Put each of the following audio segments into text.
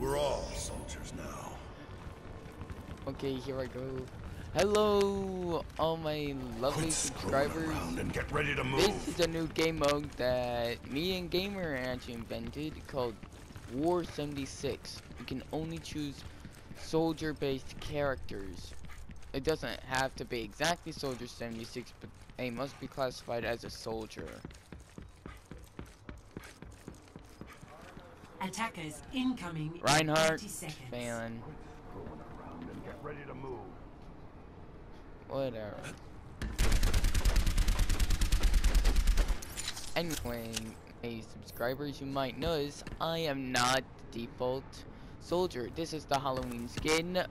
We're all soldiers now. Okay, here I go. Hello, all my lovely subscribers. and get ready to move. This is a new game mode that me and Gamer actually invented called War 76. You can only choose soldier-based characters. It doesn't have to be exactly Soldier 76, but they must be classified as a soldier. Attackers incoming. in Reinhardt, 30 seconds. Phelan, Screwing around and get ready to move. whatever. Anyway, hey subscribers, you might notice I am not the default soldier. This is the Halloween skin,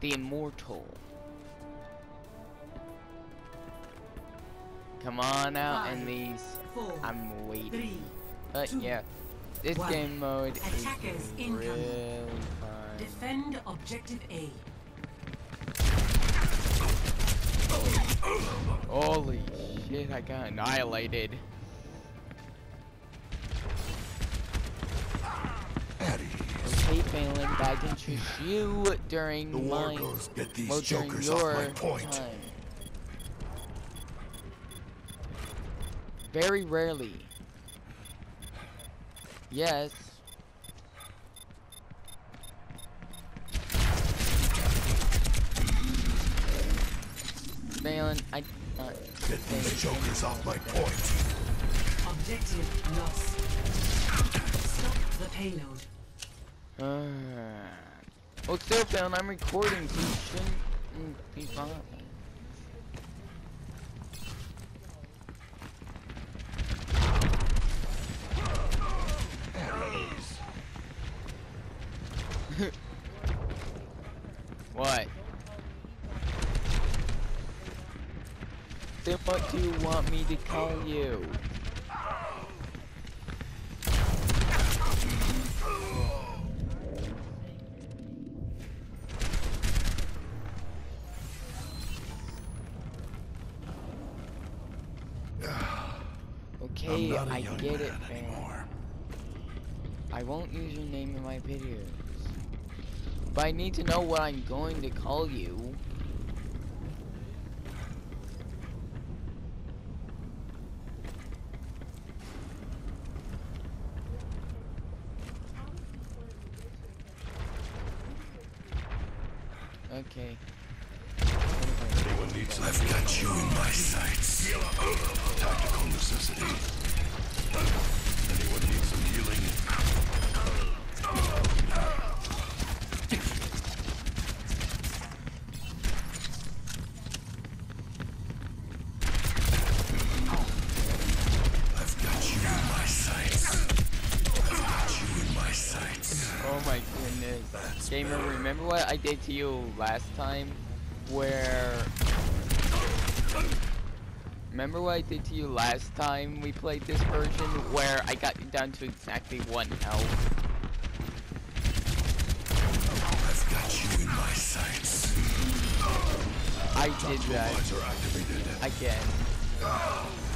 the Immortal. Come on out in Five, these. Four, I'm waiting. three, But two, yeah, this one. game mode Attackers is incoming. really fun. defend objective A. Holy shit, I got annihilated. At ease. Okay, Phelan, but I can choose you during The war my goes get these well, jokers your off my point. time. Very rarely. Yes. Phelan, I uh, Get these jokers off my point. Objective lost. Stop the payload. Uh, well, still, Phelan, I'm recording, so you shouldn't be fine. At ease. What? Then what do you want me to call you? Okay, I get it, man. anymore. I won't use your name in my videos. But I need to know what I'm going to call you. Okay. I've got you in my sights. Tactical necessity. Oh my goodness. Gamer, remember what I did to you last time? Where... Remember what I did to you last time we played this version? Where I got you down to exactly one health? I've got you in my sights. I did that again. Ah.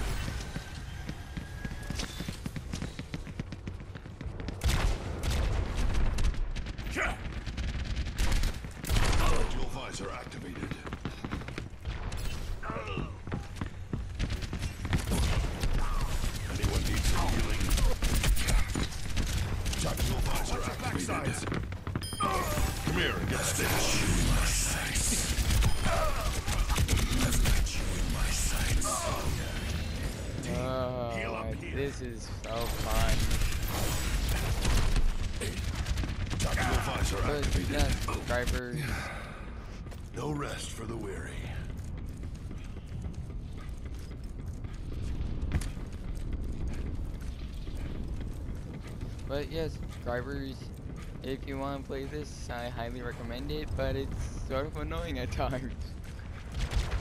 Tactical activated. yes, subscribers. No rest for the weary. But yes, drivers, if you want to play this, I highly recommend it, but it's sort of annoying at times.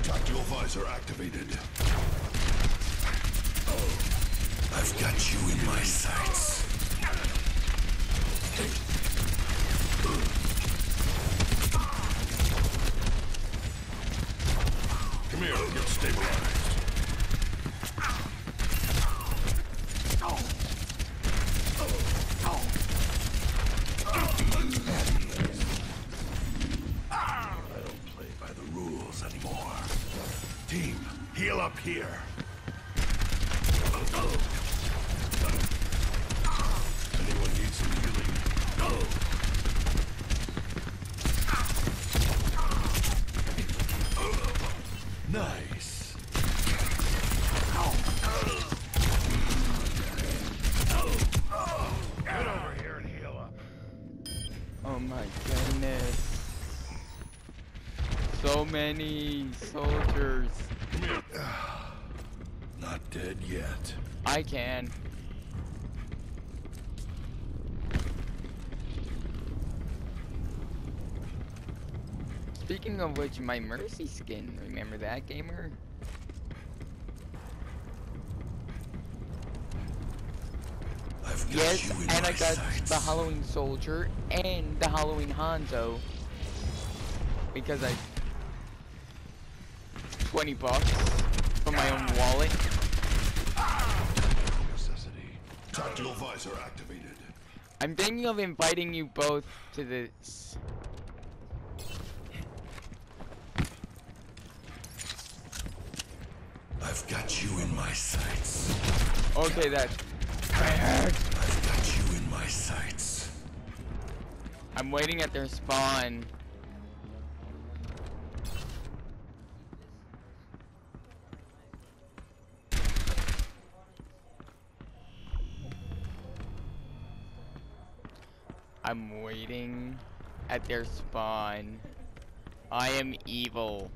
Tactical visor activated. Oh, I've got you in my sights. Come here, get stabilized. I don't play by the rules anymore. Team, heal up here. So many soldiers. Not dead yet. I can. Speaking of which, my Mercy skin, remember that gamer? I've got Yes, and I got sights. the Halloween Soldier and the Halloween Hanzo. Because I... 20 bucks from my own wallet. Necessity. Tactical visor activated. I'm thinking of inviting you both to this. I've got you in my sights. Okay, that's... I've got you in my sights. I'm waiting at their spawn. I'm waiting at their spawn. I am evil.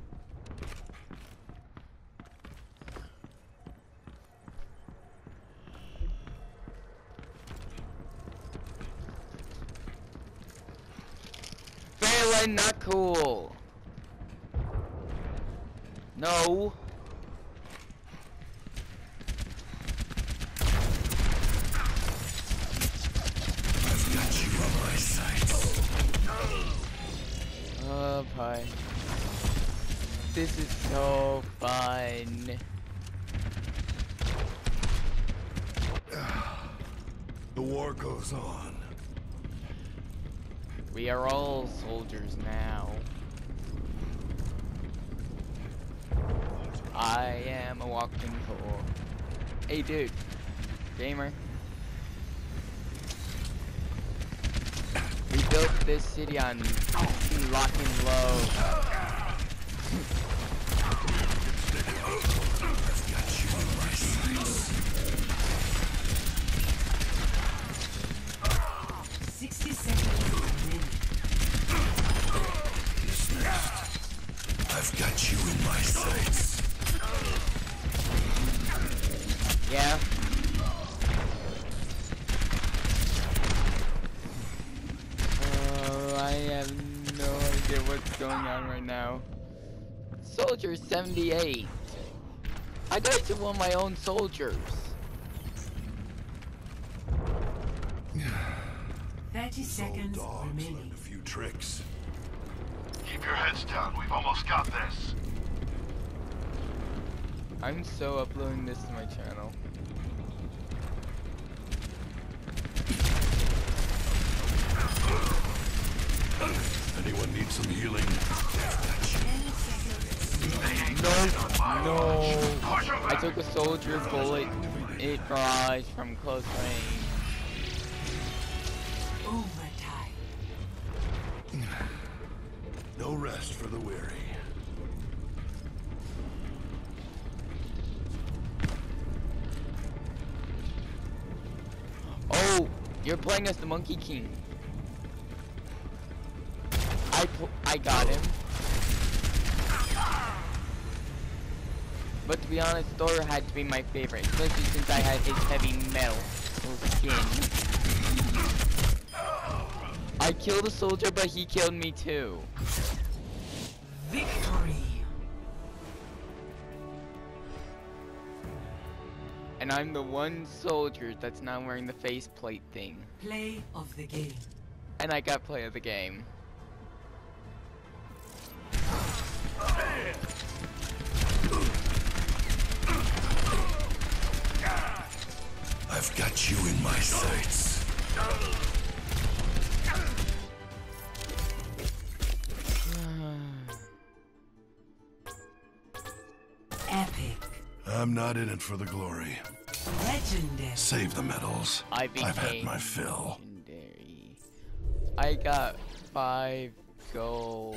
Not cool. No. This is so fun. The war goes on. We are all soldiers now. I am a walking tour. Hey, dude. Gamer. Built this city on oh, lock and low. Idea what's going on right now. Soldier 78. I got to one of my own soldiers. 30 Old seconds dogs learned remaining. a few tricks. Keep your heads down. We've almost got this. I'm so uploading this to my channel. Need some healing? No, no. I took a soldier bullet. It barrage from close range. Overtime. No rest for the weary. Oh, you're playing as the Monkey King. I got him. But to be honest, Thor had to be my favorite, especially since I had his heavy metal skin. I killed a soldier, but he killed me too. Victory. And I'm the one soldier that's not wearing the faceplate thing. Play of the game. And I got play of the game. I'm not in it for the glory. Legendary. Save the medals. I I've had my fill. legendary. I got five gold